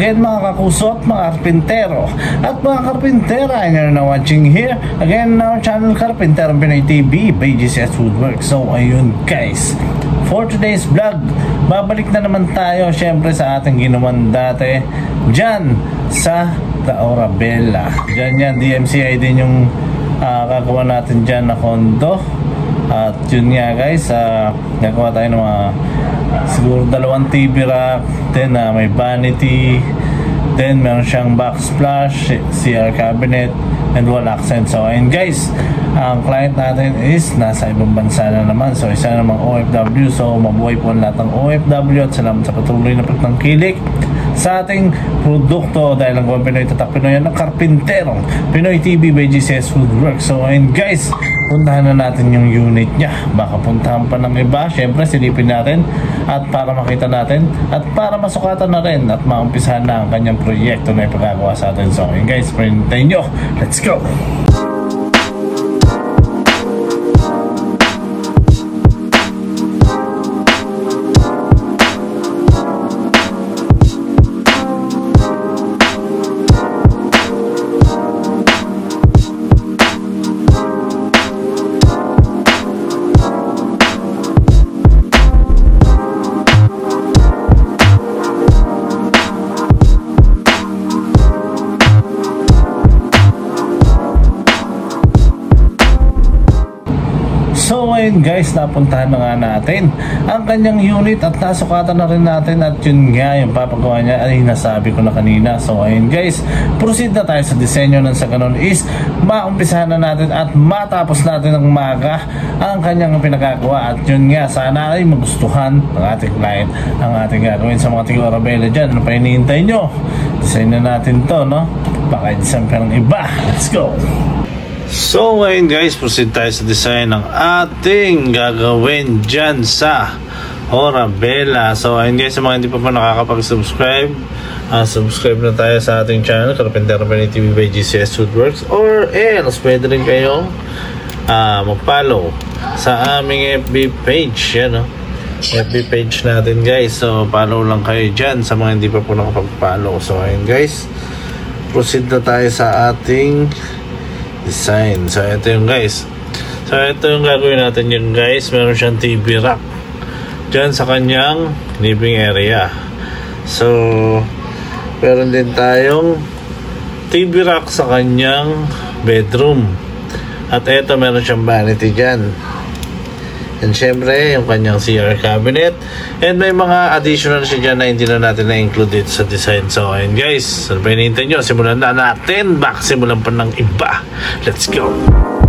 Again mga kakusot, mga karpintero at mga karpintera and you're now watching here again our channel Karpintero Pinoy TV by GCS Woodwork. So ayun guys, for today's vlog, babalik na naman tayo syempre sa ating ginuman dati dyan sa Taora Bella. Dyan yan, DMCI din yung uh, gagawa natin dyan na kondo. At yun nga guys, uh, gagawa tayo ng mga siguro dalawang TV rack then uh, may vanity then meron siyang backsplash CR cabinet and wall accent so ayun guys ang client natin is nasa ibang bansa na naman so isa namang OFW so mabuhay po lahat ng OFW at salamat sa patuloy na pagtangkilik sa ating produkto dahil ang buwan Pinoy tatak Pinoy ng karpinterong Pinoy TV by GCS Foodworks. So ayun guys, puntahan na natin yung unit niya. Baka puntahan pa ng iba. Siyempre silipin natin at para makita natin at para masukatan na rin at maumpisahan na ang kanyang proyekto na ipagagawa sa atin. So ayun guys, printayin nyo. Let's go! So ayun guys, napuntahan na nga natin ang kanyang unit at nasukatan na rin natin at yun nga yung papagawa niya ay nasabi ko na kanina. So ayun guys, proceed na tayo sa disenyo ng sa ganun is maumpisahan na natin at matapos natin ng maga ang kanyang pinagagawa at yun nga, sana ay magustuhan ng ating client ang ating gagawin sa mga tigo Arabella dyan. Ano pa hinihintay nyo? Na natin to, no? Baka pa ng iba. Let's go! So ngayon guys, proceed tayo sa design ng ating gagawin dyan sa Horabella. So ayun guys, sa mga hindi pa pa nakakapag-subscribe, uh, subscribe na tayo sa ating channel, Carpentero Pinoy TV by GCS Woodworks. Or else, pwede rin kayong uh, mag-follow sa aming FB page. Yan, no? FB page natin guys. So follow lang kayo dyan sa mga hindi pa po nakapag-follow. So ayun guys, proceed na tayo sa ating design. So, ito yung guys. So, ito yung gagawin natin yung guys. Meron siyang TV rack. Diyan sa kanyang living area. So, meron din tayong TV rack sa kanyang bedroom. At ito, meron siyang vanity dyan. And syempre, yung kanyang CR cabinet. And may mga additional siya dyan na hindi na natin na-include dito sa design. So, ayun guys. Ano pa hinihintay nyo? Simulan na natin. Bak, simulan pa ng iba. Let's go!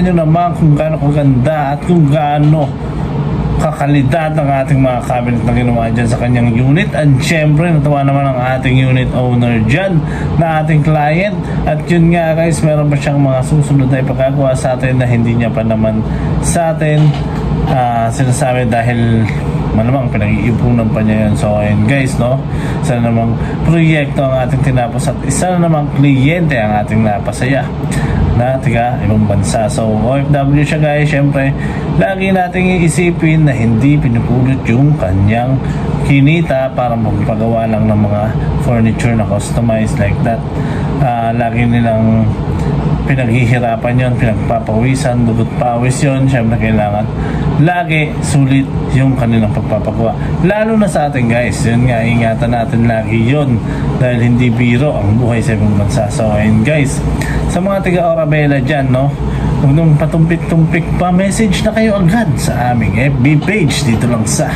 Nyo naman kung gaano kaganda at kung gaano kakalidad ng ating mga cabinet na ginawa dyan sa kanyang unit and syempre natuwa naman ang ating unit owner dyan na ating client at yun nga guys meron pa siyang mga susunod na ipagagawa sa atin na hindi niya pa naman sa atin uh, sinasabi dahil malamang pinag-iipunan pa niya yun. So, ayun guys, no? Isa na namang proyekto ang ating tinapos at isa na namang kliyente ang ating napasaya na tiga ibang bansa. So, OFW siya guys, syempre, lagi nating iisipin na hindi pinupulot yung kanyang kinita para magpagawa lang ng mga furniture na customized like that. Uh, lagi nilang pinaghihirapan yon pinagpapawisan, dugot pawis yon syempre kailangan lagi sulit yung kanilang pagpapagawa. Lalo na sa atin guys. Yun nga ingatan natin lagi yon dahil hindi biro ang buhay sa ibang bansa. So ayun guys. Sa mga tiga Orabella dyan no? Huwag nung patumpik-tumpik pa, message na kayo agad sa aming FB page. Dito lang sa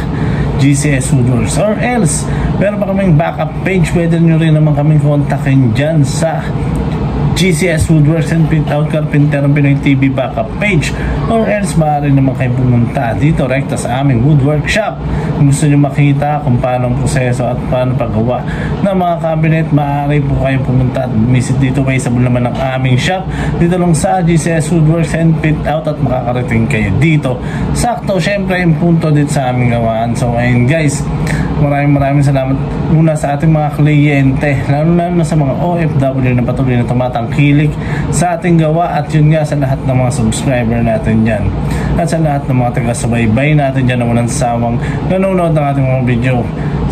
GCS Woodworks or else meron pa kaming backup page. Pwede nyo rin naman kaming kontakin dyan sa GCS Woodworks and Print Out Carpenter ang Pinoy TV backup page. Or else maaari naman kayo pumunta dito rekta sa aming woodwork shop. Kung gusto nyo makita kung paano ang proseso at paano paggawa ng mga cabinet maaari po kayo pumunta at visit dito may sabon naman ng aming shop. Dito lang sa GCS Woodworks and Print Out at makakarating kayo dito. Sakto syempre yung punto dito sa aming gawaan so ayun guys maraming maraming salamat muna sa ating mga kliyente lalo na sa mga OFW na patuloy na tumatang kilik sa ating gawa at yun nga sa lahat ng mga subscriber natin dyan. At sa lahat ng mga taga-subaybay natin dyan na walang sawang nanonood ng ating mga video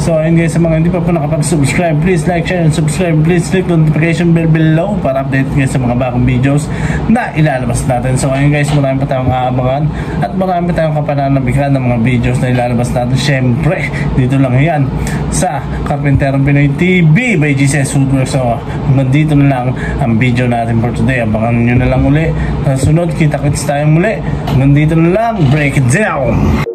So ayun guys, sa mga hindi pa po nakapag-subscribe, please like, share, and subscribe. Please click the notification bell below para update kayo sa mga bagong videos na ilalabas natin. So ayun guys, marami pa tayong aabangan at marami pa tayong kapananabikan ng mga videos na ilalabas natin. Siyempre, dito lang yan sa Carpenter Pinoy TV by GCS Woodworks. So hanggang dito na lang ang video natin for today. Abangan nyo na lang uli. Sa sunod, kita-kits tayo muli. Hanggang dito na lang, break it down!